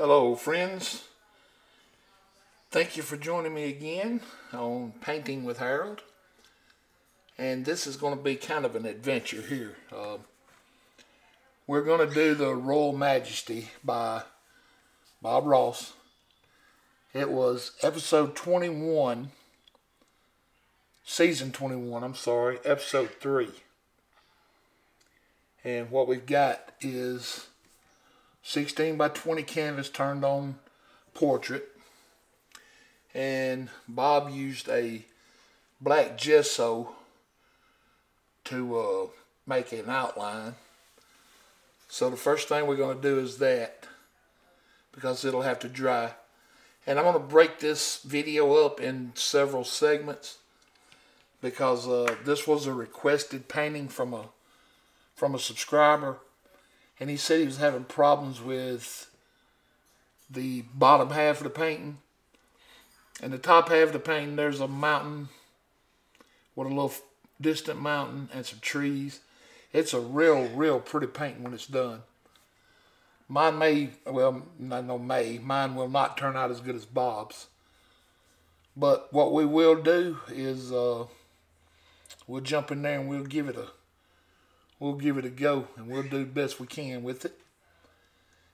Hello friends. Thank you for joining me again on Painting with Harold. And this is going to be kind of an adventure here. Uh, we're going to do the Royal Majesty by Bob Ross. It was episode 21, season 21, I'm sorry, episode 3. And what we've got is 16 by 20 canvas turned on portrait. And Bob used a black gesso to uh, make an outline. So the first thing we're going to do is that because it'll have to dry. And I'm going to break this video up in several segments because uh, this was a requested painting from a from a subscriber and he said he was having problems with the bottom half of the painting. And the top half of the painting, there's a mountain with a little distant mountain and some trees. It's a real, real pretty painting when it's done. Mine may, well, not no may, mine will not turn out as good as Bob's. But what we will do is uh, we'll jump in there and we'll give it a we'll give it a go and we'll do the best we can with it.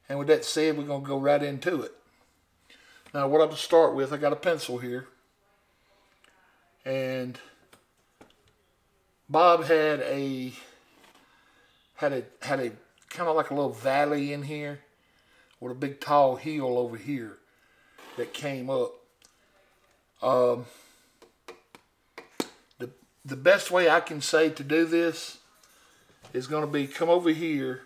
And with that said, we're going to go right into it. Now, what I'm going to start with, I got a pencil here. And Bob had a had a had a kind of like a little valley in here with a big tall hill over here that came up. Um, the the best way I can say to do this is going to be come over here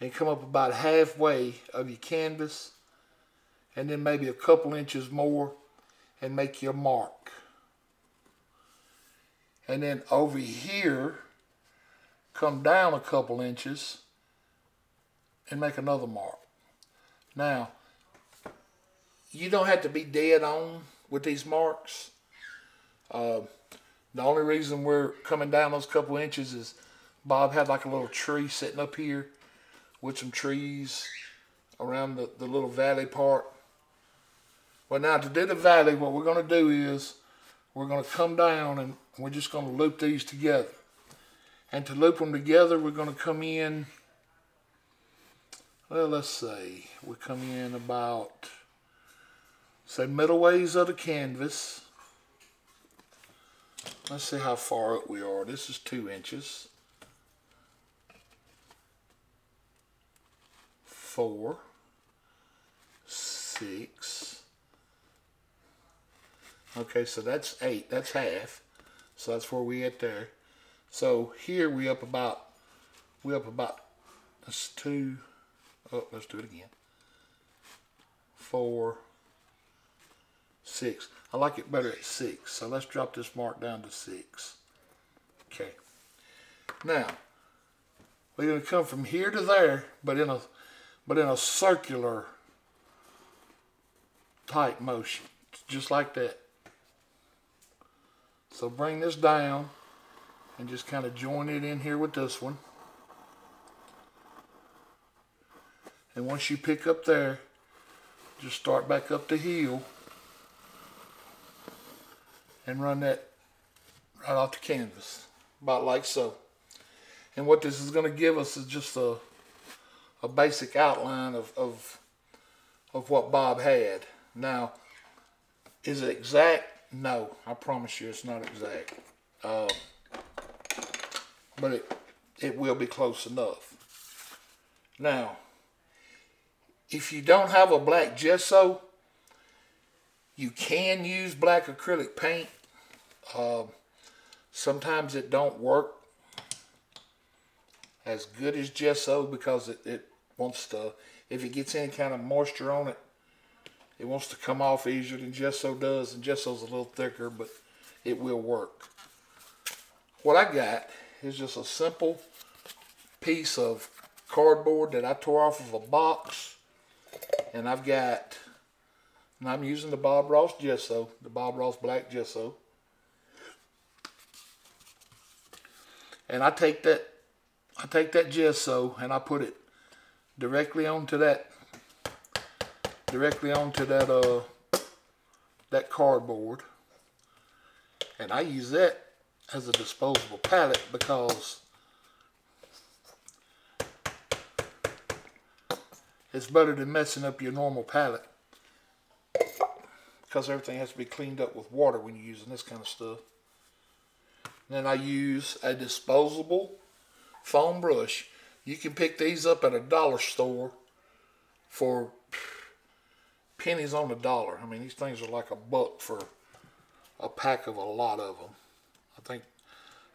and come up about halfway of your canvas and then maybe a couple inches more and make your mark. And then over here, come down a couple inches and make another mark. Now, you don't have to be dead on with these marks. Uh, the only reason we're coming down those couple inches is Bob had like a little tree sitting up here with some trees around the, the little valley part. Well, now to do the valley, what we're going to do is we're going to come down and we're just going to loop these together. And to loop them together, we're going to come in, well, let's see, we come in about, say, middle ways of the canvas. Let's see how far up we are. This is two inches. Four, six. Okay, so that's eight. That's half. So that's where we at there. So here we up about, we up about, that's two, oh, let's do it again. Four, six. I like it better at six. So let's drop this mark down to six. Okay. Now, we're going to come from here to there, but in a but in a circular type motion, just like that. So bring this down and just kind of join it in here with this one. And once you pick up there, just start back up the heel and run that right off the canvas, about like so. And what this is going to give us is just a a basic outline of, of, of what Bob had. Now, is it exact? No, I promise you it's not exact. Uh, but it, it will be close enough. Now, if you don't have a black gesso, you can use black acrylic paint. Uh, sometimes it don't work as good as gesso because it, it wants to, if it gets any kind of moisture on it, it wants to come off easier than gesso does, and gesso's a little thicker, but it will work. What I got is just a simple piece of cardboard that I tore off of a box, and I've got, and I'm using the Bob Ross gesso, the Bob Ross black gesso, and I take that, I take that gesso and I put it directly onto that directly onto that uh that cardboard. And I use that as a disposable palette because it's better than messing up your normal palette because everything has to be cleaned up with water when you're using this kind of stuff. Then I use a disposable foam brush. You can pick these up at a dollar store for pennies on the dollar. I mean, these things are like a buck for a pack of a lot of them. I think,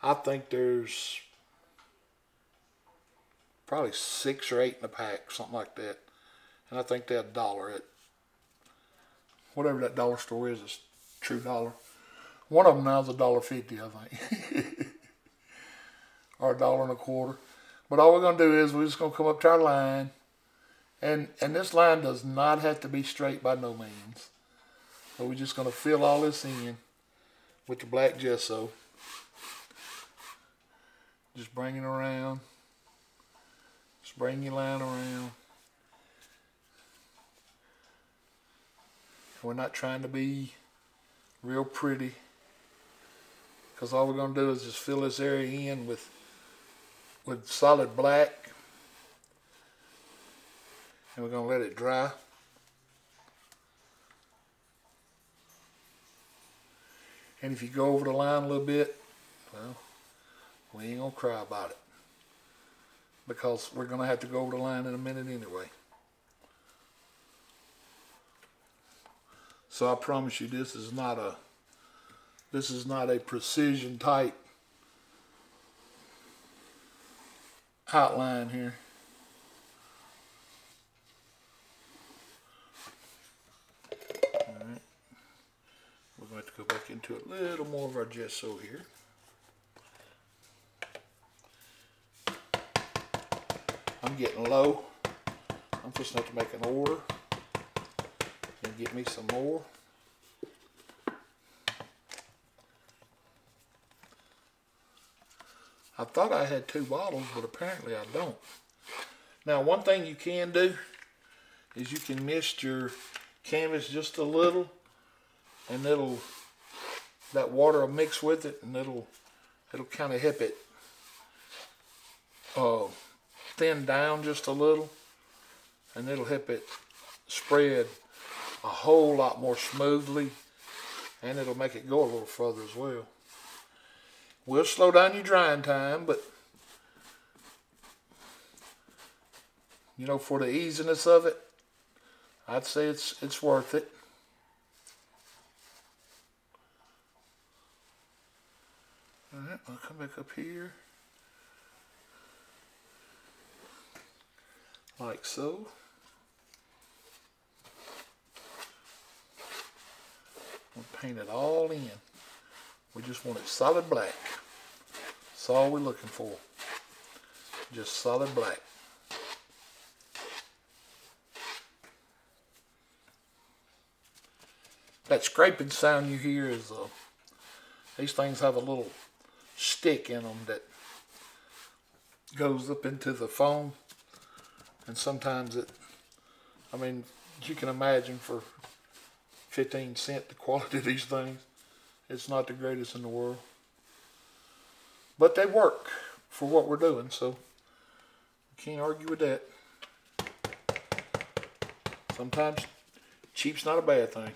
I think there's probably six or eight in a pack, something like that. And I think they're a dollar at whatever that dollar store is, it's true dollar. One of them now is a dollar fifty, I think, or a dollar and a quarter. But all we're gonna do is we're just gonna come up to our line, and and this line does not have to be straight by no means. So we're just gonna fill all this in with the black gesso. Just bring it around. Just bring your line around. We're not trying to be real pretty because all we're going to do is just fill this area in with with solid black and we're going to let it dry. And if you go over the line a little bit, well, we ain't going to cry about it because we're going to have to go over the line in a minute anyway. So I promise you this is not a this is not a precision type outline here. Alright. We're going to have to go back into a little more of our gesso here. I'm getting low. I'm just going to to make an order and get me some more. I thought I had two bottles, but apparently I don't. Now, one thing you can do is you can mist your canvas just a little, and it'll that water will mix with it, and it'll it'll kind of help it uh, thin down just a little, and it'll help it spread a whole lot more smoothly and it'll make it go a little further as well. We'll slow down your drying time, but you know, for the easiness of it, I'd say it's it's worth it. All right, I'll come back up here. Like so. We'll paint it all in. We just want it solid black. That's all we're looking for. Just solid black. That scraping sound you hear is, uh, these things have a little stick in them that goes up into the foam. And sometimes it, I mean, you can imagine for 15 cent the quality of these things. It's not the greatest in the world. But they work for what we're doing, so can't argue with that. Sometimes cheap's not a bad thing.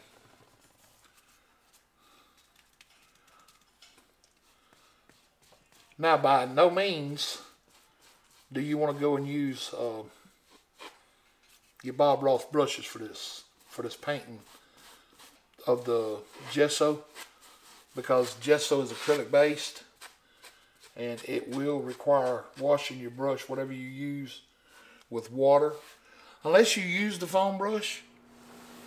Now, by no means do you want to go and use uh, your Bob Ross brushes for this, for this painting of the gesso because gesso is acrylic based and it will require washing your brush, whatever you use, with water. Unless you use the foam brush,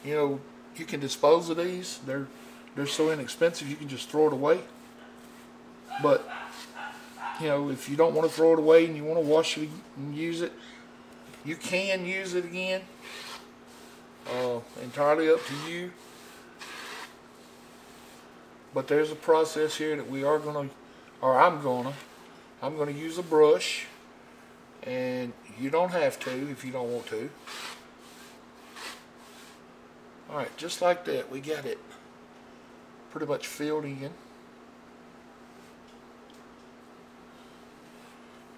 you know, you can dispose of these. They're they're so inexpensive you can just throw it away. But you know, if you don't want to throw it away and you want to wash it and use it, you can use it again. Uh, entirely up to you. But there's a process here that we are going to, or I'm to, I'm to use a brush. And you don't have to if you don't want to. All right, just like that, we got it pretty much filled in.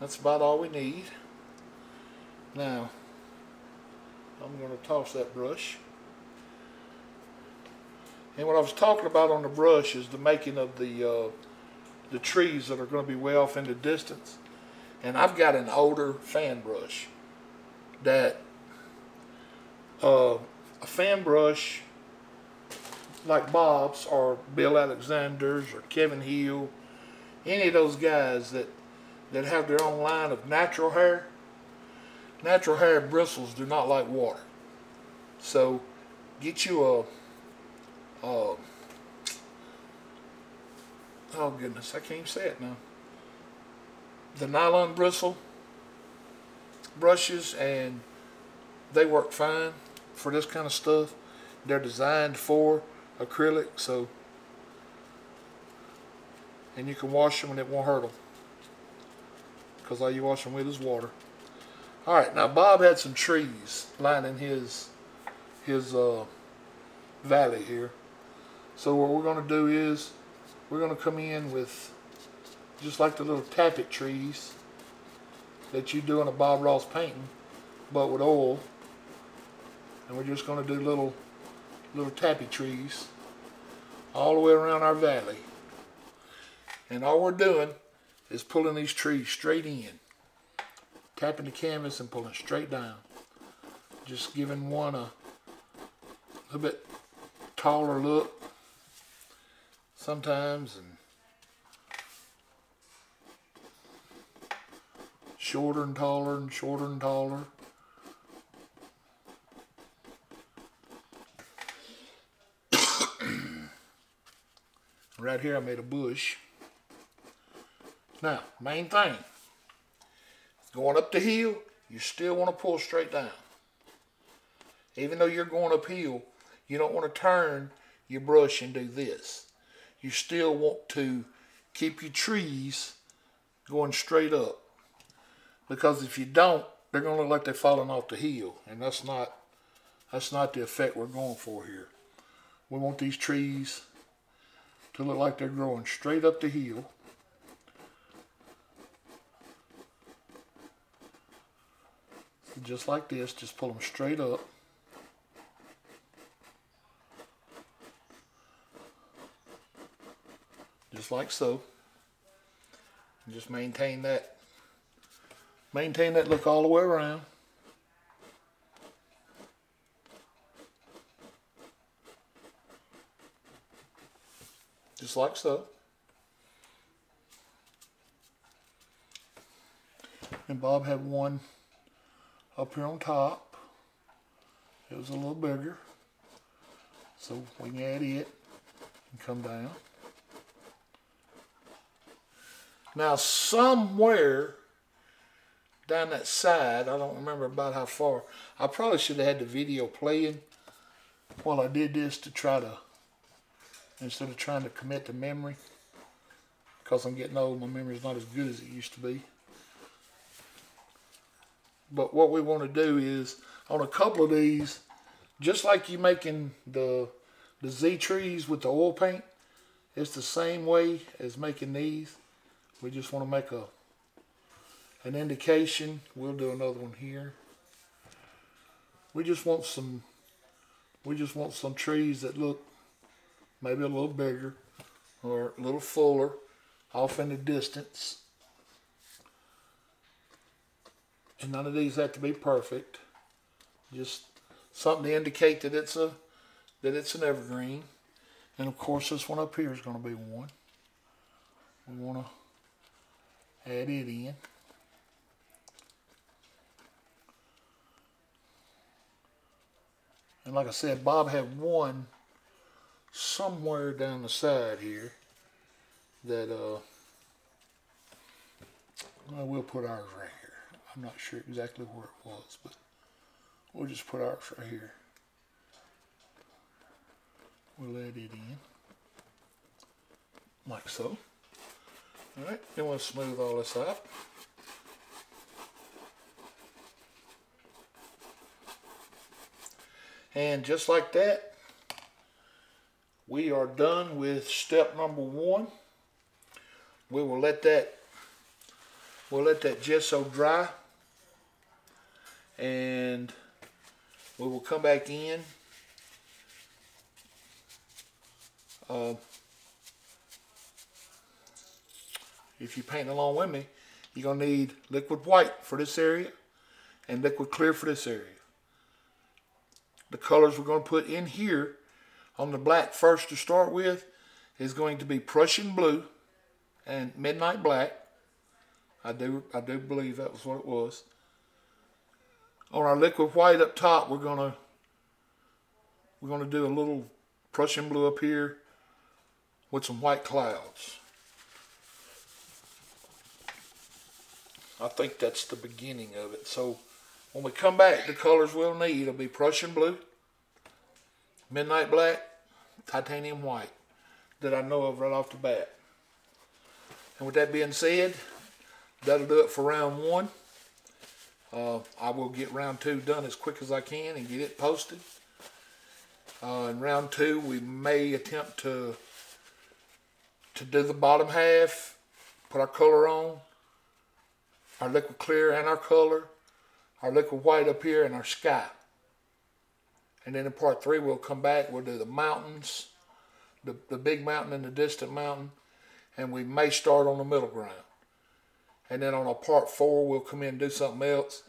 That's about all we need. Now, I'm going to toss that brush. And what I was talking about on the brush is the making of the uh, the trees that are going to be way off in the distance. And I've got an older fan brush that uh, a fan brush like Bob's or Bill Alexander's or Kevin Hill, any of those guys that that have their own line of natural hair, natural hair bristles do not like water. So get you a, a oh goodness, I can't say it now. The nylon bristle brushes and they work fine for this kind of stuff. They're designed for acrylic, so and you can wash them and it won't hurt them because all you wash them with is water. All right, now Bob had some trees lining his his uh, valley here. So what we're going to do is we're going to come in with just like the little tappet trees that you do in a Bob Ross painting, but with oil. And we're just going to do little little tappy trees all the way around our valley. And all we're doing is pulling these trees straight in, tapping the canvas and pulling straight down. Just giving one a little bit taller look sometimes and shorter and taller and shorter and taller. right here I made a bush. Now, main thing, going up the hill, you still want to pull straight down. Even though you're going uphill, you don't want to turn your brush and do this. You still want to keep your trees going straight up. Because if you don't, they're going to look like they're falling off the hill. And that's not, that's not the effect we're going for here. We want these trees to look like they're growing straight up the hill. just like this, just pull them straight up. Just like so. And just maintain that maintain that look all the way around. Just like so. And Bob had one up here on top. It was a little bigger. So we can add it and come down. Now somewhere down that side, I don't remember about how far, I probably should have had the video playing while I did this to try to, instead of trying to commit to memory, because I'm getting old, my memory's not as good as it used to be. But what we want to do is on a couple of these, just like you making the the Z trees with the oil paint, it's the same way as making these. We just want to make a an indication. We'll do another one here. We just want some we just want some trees that look maybe a little bigger or a little fuller off in the distance. And none of these have to be perfect. Just something to indicate that it's a that it's an evergreen. And of course this one up here is going to be one. We want to add it in. And like I said, Bob had one somewhere down the side here that uh, well, we'll put ours right here. I'm not sure exactly where it was, but we'll just put ours right here. We'll add it in, like so. Alright, then want to smooth all this up. And just like that, we are done with step number one. We will let that we'll let that gesso dry and we will come back in uh, if you paint along with me you're going to need liquid white for this area and liquid clear for this area the colors we're going to put in here on the black first to start with is going to be Prussian blue and midnight black. I do I do believe that was what it was. On our liquid white up top, we're gonna we're gonna do a little Prussian blue up here with some white clouds. I think that's the beginning of it. So when we come back, the colors we'll need will be Prussian blue, midnight black, titanium white that I know of right off the bat. And with that being said, that'll do it for round one. Uh, I will get round two done as quick as I can and get it posted. Uh, in round two, we may attempt to to do the bottom half, put our color on, our liquid clear and our color, our liquid white up here, and our sky. And then in part three, we'll come back. We'll do the mountains, the, the big mountain and the distant mountain. And we may start on the middle ground. And then on a part four, we'll come in and do something else.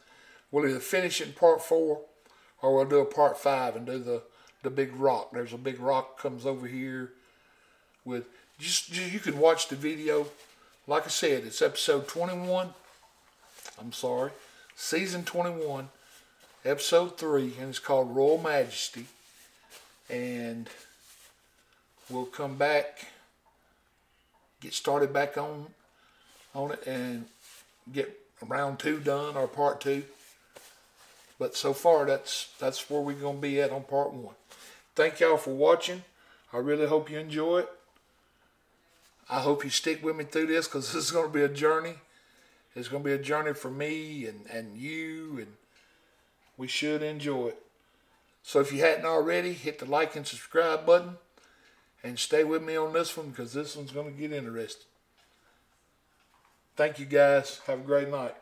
We'll either finish in part four or we'll do a part five and do the, the big rock. There's a big rock comes over here with just, just you can watch the video. Like I said, it's episode 21. I'm sorry, season 21 episode three, and it's called Royal Majesty. And we'll come back, get started back on on it, and get round two done or part two. But so far, that's that's where we're gonna be at on part one. Thank y'all for watching. I really hope you enjoy it. I hope you stick with me through this because this is going to be a journey. It's going to be a journey for me and, and you and we should enjoy it. So if you hadn't already, hit the like and subscribe button and stay with me on this one because this one's going to get interesting. Thank you guys. Have a great night.